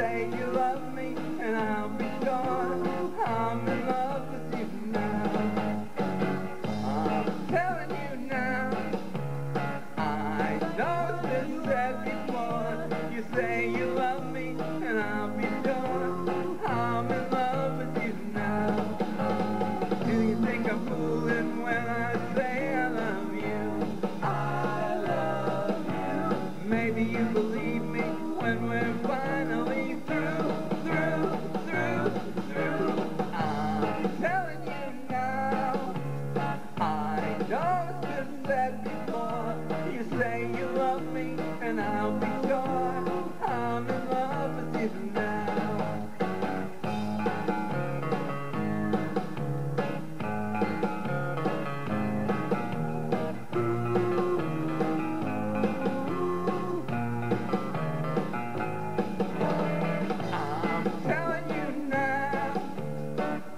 say you love me, and I'll be gone. I'm in love with you now. I'm telling you now, I know this said before. You say you love me, and I'll be gone. I'm in love with you now. Do you think I'm fooling when I say I love you? I love you. Maybe you believe me when we're fine. you say you love me, and I'll be gone. I'm in love with you now. I'm telling you now,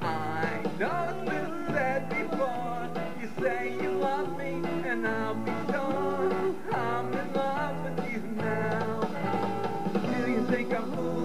I know it's been said before, you say Jamaica.